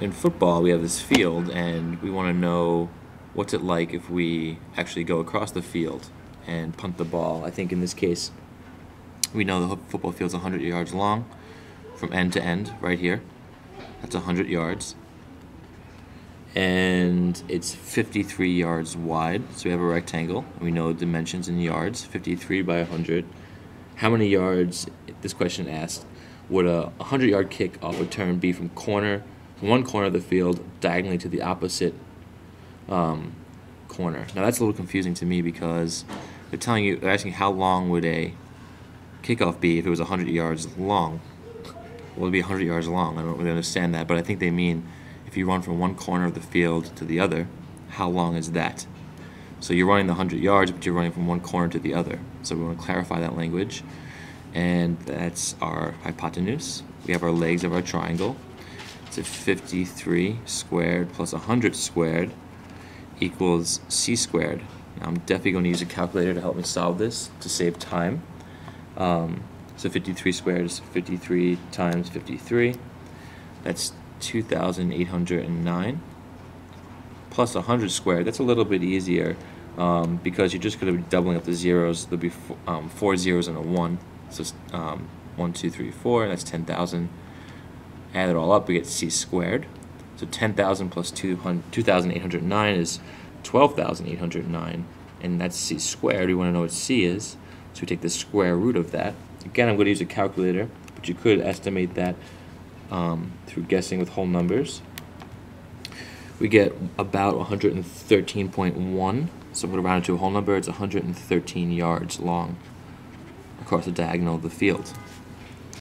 in football, we have this field, and we want to know what's it like if we actually go across the field and punt the ball. I think in this case, we know the football field's 100 yards long from end to end right here. That's 100 yards. And it's 53 yards wide. So we have a rectangle. We know dimensions in yards 53 by 100. How many yards, this question asked, would a 100 yard kick off return be from corner, one corner of the field diagonally to the opposite um, corner? Now that's a little confusing to me because they're telling you, they're asking how long would a kickoff be if it was 100 yards long? Well, it'd be 100 yards long. I don't really understand that, but I think they mean if you run from one corner of the field to the other, how long is that? So you're running the 100 yards, but you're running from one corner to the other. So we want to clarify that language. And that's our hypotenuse. We have our legs of our triangle. A 53 squared plus 100 squared equals c squared. Now I'm definitely going to use a calculator to help me solve this to save time. Um, so 53 squared is 53 times 53. That's 2,809 plus 100 squared. That's a little bit easier um, because you're just going to be doubling up the zeros. There'll be four, um, four zeros and a 1. So um, 1, 2, 3, 4. That's 10,000. Add it all up, we get c squared. So 10,000 plus 2,809 is 12,809. And that's c squared. We want to know what c is. So we take the square root of that. Again, I'm going to use a calculator, but you could estimate that um, through guessing with whole numbers. We get about 113.1. So we'll round it to a whole number. It's 113 yards long across the diagonal of the field.